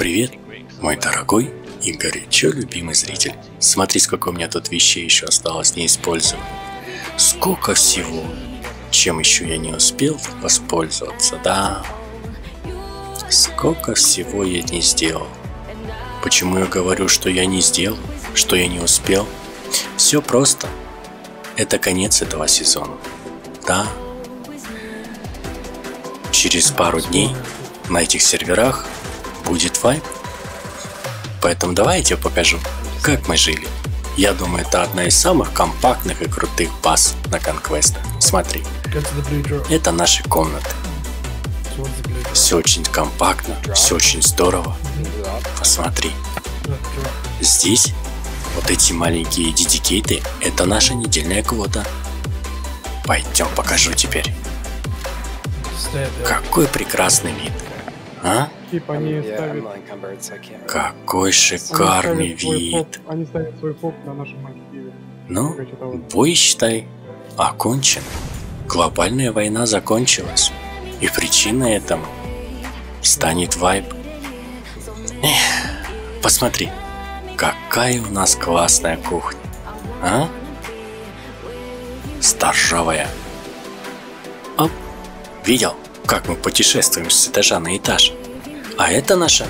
Привет, мой дорогой и горячо любимый зритель. Смотри, сколько у меня тут вещей еще осталось не использовать. Сколько всего. Чем еще я не успел воспользоваться, да? Сколько всего я не сделал. Почему я говорю, что я не сделал, что я не успел? Все просто. Это конец этого сезона. Да. Через пару дней на этих серверах будет вайп. Поэтому давай я покажу, как мы жили. Я думаю, это одна из самых компактных и крутых баз на Conquest. Смотри, это наши комнаты. Все очень компактно, все очень здорово. Посмотри. Здесь вот эти маленькие дедикейты – это наша недельная квота. Пойдем покажу теперь. Какой прекрасный вид. А? Типа они ставят... Какой шикарный вид. Они ставят свой фок на нашем активе. Ну, бой, считай, окончен. Глобальная война закончилась. И причиной этому станет вайп. Эх, посмотри, какая у нас классная кухня. А? Старжавая. Оп, видел? как мы путешествуем с этажа на этаж. А это наша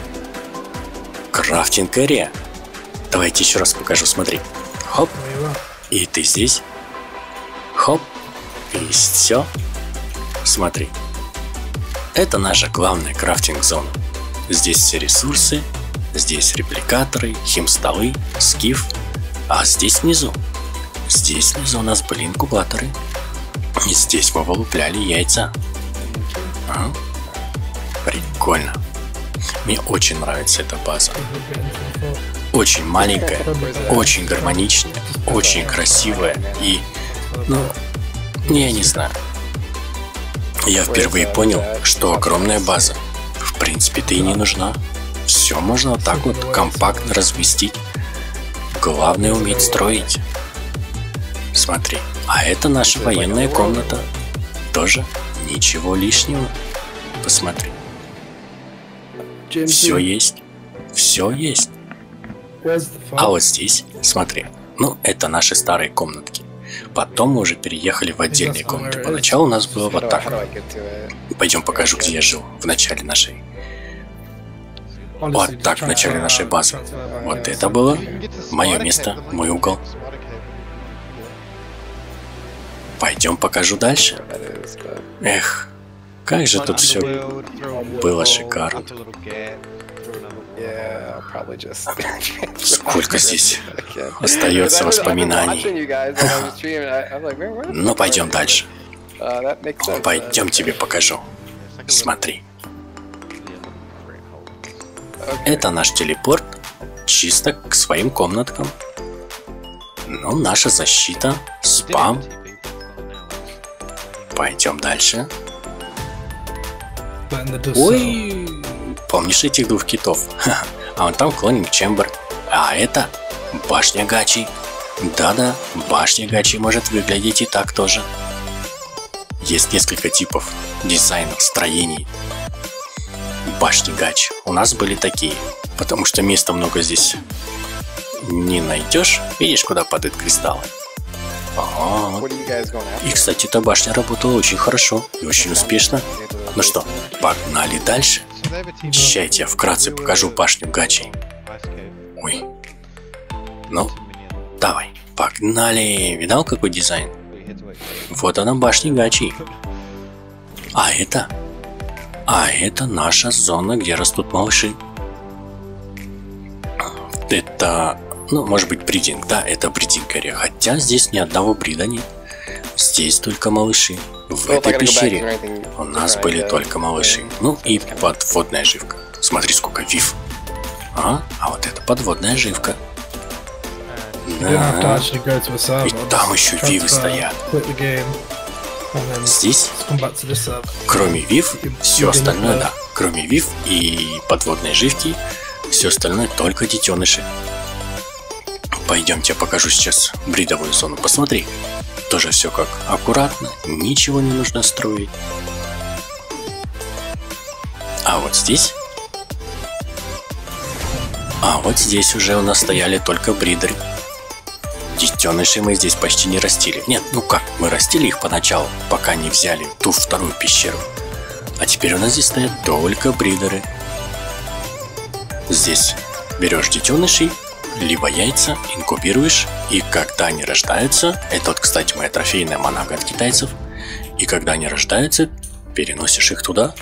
крафтинг-эрия. Давайте еще раз покажу, смотри. Хоп, и ты здесь. Хоп, и все. Смотри. Это наша главная крафтинг-зона. Здесь все ресурсы, здесь репликаторы, химстолы, скиф, а здесь внизу. Здесь внизу у нас были инкубаторы. И здесь мы вылупляли яйца. Ага. Прикольно. Мне очень нравится эта база. Очень маленькая, очень гармоничная, очень красивая и, ну, я не знаю. Я впервые понял, что огромная база, в принципе-то и не нужна. Все можно вот так вот компактно разместить. Главное уметь строить. Смотри, а это наша военная комната. Тоже Ничего лишнего. Посмотри. Все есть. Все есть. А вот здесь, смотри. Ну, это наши старые комнатки. Потом мы уже переехали в отдельные комнаты. Поначалу у нас было вот так. Пойдем покажу, где я жил в начале нашей. Вот так в начале нашей базы. Вот это было мое место, мой угол. Пойдем покажу дальше. Эх, как же тут все было шикарно. Сколько здесь остается воспоминаний. Ну, пойдем дальше. Пойдем тебе покажу. Смотри. Это наш телепорт чисто к своим комнаткам. Ну, наша защита, спам, Пойдем дальше. Ой, помнишь этих двух китов? А вон там клонинг чембер. А это башня Гачи. Да-да, башня Гачи может выглядеть и так тоже. Есть несколько типов дизайнов, строений. Башни Гачи. У нас были такие, потому что места много здесь не найдешь. Видишь, куда падают кристаллы? Ага. И, кстати, эта башня работала очень хорошо и очень успешно. Ну что, погнали дальше? Сейчас я вкратце покажу башню Гачи. Ой. Ну, давай, погнали. Видал, какой дизайн? Вот она башня Гачи. А это? А это наша зона, где растут малыши. Это ну, может быть, бридинг, да, это бридинг area. Хотя здесь ни одного брида нет. Здесь только малыши. В ну, этой пещере у нас были только малыши. Ну и подводная живка. Смотри, сколько вив. А, а вот это подводная живка. Да. И там еще вивы стоят. Здесь, кроме вив, все остальное, да, кроме вив и подводной живки, все остальное только детеныши. Пойдемте, покажу сейчас бридовую зону. Посмотри. Тоже все как аккуратно, ничего не нужно строить. А вот здесь А вот здесь уже у нас стояли только бридеры. Детенышей мы здесь почти не растили. Нет, ну как, мы растили их поначалу, пока не взяли ту вторую пещеру. А теперь у нас здесь стоят только бридеры. Здесь берешь детенышей, либо яйца, инкубируешь, и когда они рождаются, это вот, кстати, моя трофейная манага от китайцев, и когда они рождаются, переносишь их туда.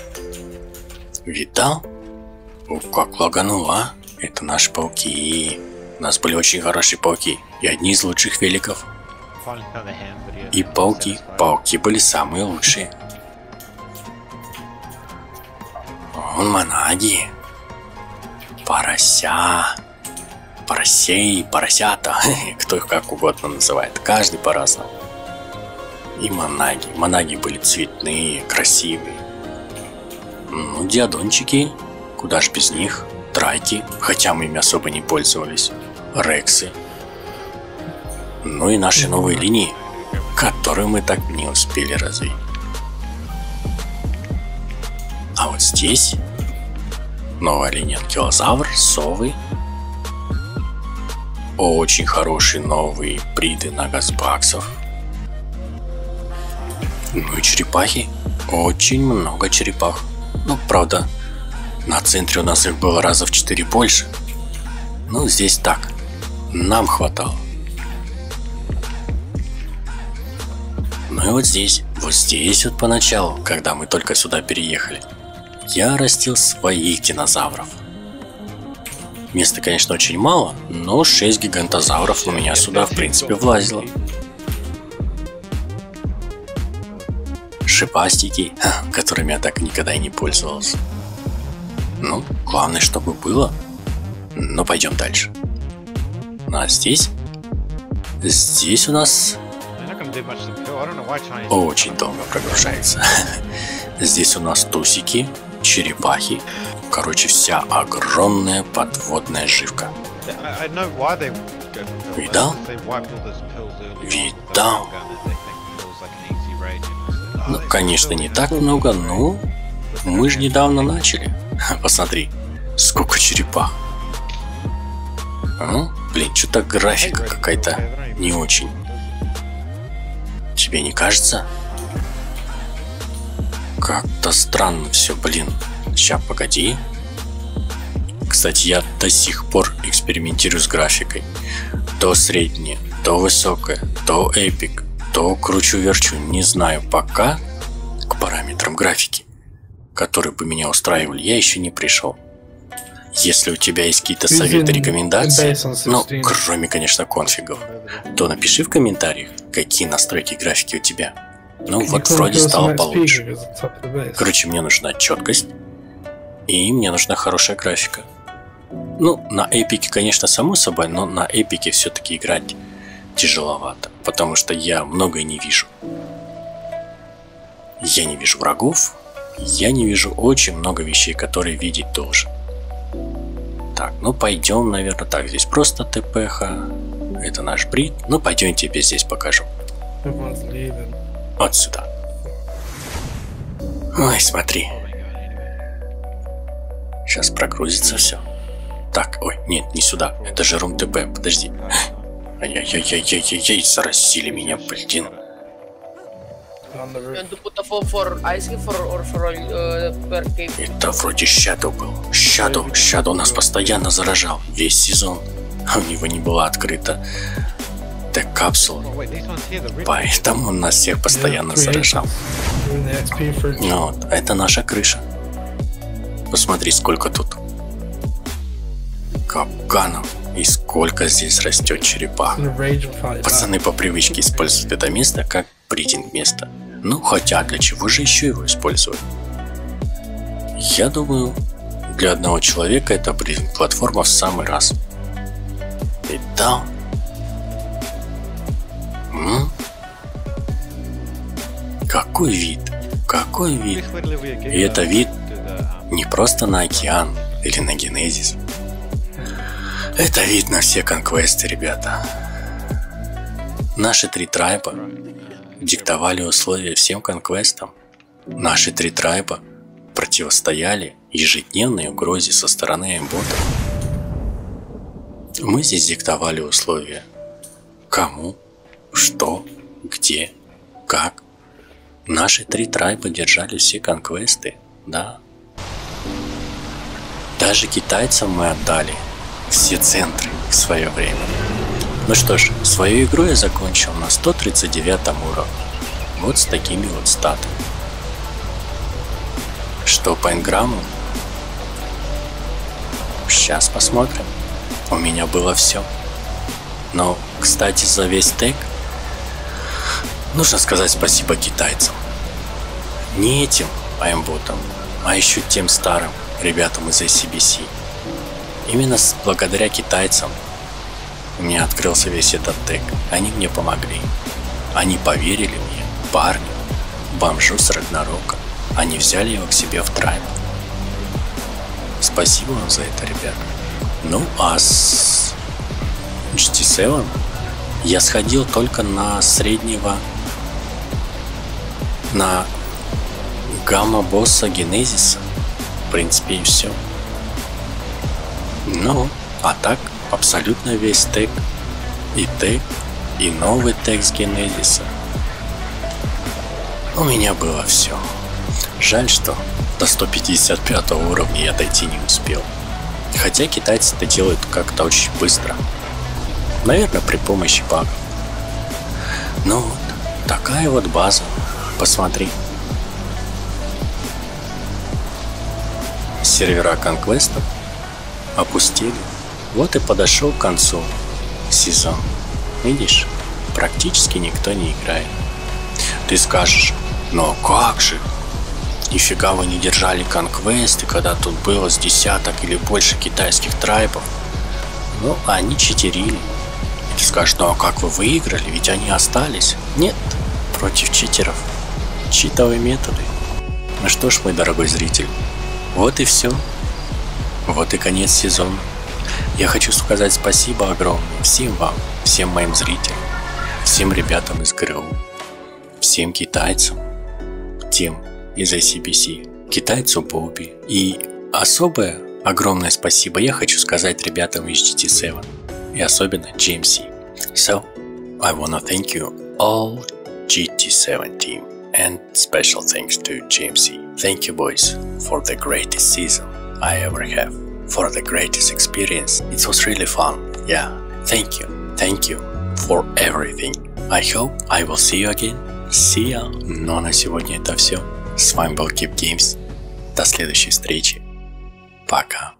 Видал? О, как лагануло, Это наши пауки. У нас были очень хорошие пауки, и одни из лучших великов. И пауки, пауки были самые лучшие. Манаги. Порося. Поросей, поросята. Кто их как угодно называет. Каждый по-разному. И манаги. Манаги были цветные, красивые. Ну, диадончики. Куда ж без них? Трайки, хотя мы ими особо не пользовались. Рексы. Ну и наши новые линии, которые мы так не успели развить. А вот здесь новая линия Анкилозавр, Совы. Очень хорошие новые бриды на газбаксов. Ну и черепахи. Очень много черепах. Ну, правда, на центре у нас их было раза в 4 больше. Ну, здесь так. Нам хватало. Ну и вот здесь, вот здесь вот поначалу, когда мы только сюда переехали, я растил своих динозавров. Места, конечно, очень мало, но 6 гигантозавров у меня сюда, в принципе, влазило. Шипастики, которыми я так никогда и не пользовался. Ну, главное, чтобы было. Но пойдем дальше. А здесь? Здесь у нас очень долго прогружается. Здесь у нас тусики, черепахи. Короче, вся огромная подводная живка. Видал? Видал? Ну, конечно, не так много, но мы же недавно начали. Посмотри, сколько черепах. А? Блин, что-то графика какая-то не очень. Тебе не кажется? Как-то странно все, блин. Сейчас, погоди. Кстати, я до сих пор экспериментирую с графикой. То среднее, то высокое, то эпик, то кручу-верчу. Не знаю пока к параметрам графики которые бы меня устраивали, я еще не пришел. Если у тебя есть какие-то советы, рекомендации, ну, кроме, конечно, конфигов, то напиши в комментариях, какие настройки графики у тебя. Ну, вот вроде стало получше. Короче, мне нужна четкость, и мне нужна хорошая графика. Ну, на эпике, конечно, само собой, но на эпике все-таки играть тяжеловато, потому что я многое не вижу. Я не вижу врагов, я не вижу очень много вещей, которые видеть должен. Так, ну пойдем, наверное, так, здесь просто ТПХ. Это наш брит. Ну, пойдем тебе здесь покажу. Вот сюда. Ой, смотри. Сейчас прогрузится все. Так, ой, нет, не сюда. Это же рум ТП, подожди. Ай-яй-яй-яй-яй-яй, заразили меня, блин. Это вроде Shadow был. Shadow, Shadow нас постоянно заражал. Весь сезон. А у него не была открыта так капсула. Поэтому он нас всех постоянно заражал. Ну вот, это наша крыша. Посмотри, сколько тут капканов. И сколько здесь растет черепах. Пацаны по привычке используют это место как бридинг место. Ну, хотя для чего же еще его использовать? Я думаю, для одного человека это бридинг платформа в самый раз. И да. М? Какой вид? Какой вид? И это вид не просто на океан или на генезис. Это вид на все конквесты, ребята. Наши три трайба диктовали условия всем конквестам. Наши три трайба противостояли ежедневной угрозе со стороны эмботов. Мы здесь диктовали условия. Кому, что, где, как. Наши три трайба держали все конквесты, да. Даже китайцам мы отдали все центры в свое время. Ну что ж, свою игру я закончил на 139 уровне. Вот с такими вот статами. Что по инграмму? Сейчас посмотрим. У меня было все. Но, кстати, за весь тег нужно сказать спасибо китайцам. Не этим аймботам, а еще тем старым ребятам из ACBC. Именно благодаря китайцам меня открылся весь этот тег. Они мне помогли. Они поверили мне, парню, бомжу с Рагнарока. Они взяли его к себе в трайм. Спасибо вам за это, ребят. Ну, а с GT7 я сходил только на среднего на гамма-босса Генезиса. В принципе, и все. Ну, а так, абсолютно весь тег. И тег, и новый тег с Генезиса. У меня было все. Жаль, что до 155 уровня я дойти не успел. Хотя китайцы это делают как-то очень быстро. Наверное, при помощи багов. Ну вот, такая вот база. Посмотри. Сервера конквестов опустили. Вот и подошел к концу сезон. Видишь, практически никто не играет. Ты скажешь, но как же? Нифига вы не держали конквесты, когда тут было с десяток или больше китайских трайбов. Ну, они читерили. И ты скажешь, ну а как вы выиграли, ведь они остались? Нет, против читеров. Читовые методы. Ну что ж, мой дорогой зритель, вот и все. Вот и конец сезона. Я хочу сказать спасибо огромное всем вам, всем моим зрителям, всем ребятам из ГРУ, всем китайцам, тем из ICBC, китайцу Бобби и особое огромное спасибо я хочу сказать ребятам из GT7 и особенно GMC. So, I wanna thank you all GT7 team and special thanks to GMC. Thank you boys for the greatest season I ever have. For the greatest experience. It was really fun. Yeah. Thank you. Thank you for everything. I hope I will see you again. See ya. Но на сегодня это все. С вами был Keep Games. До следующей встречи. Пока.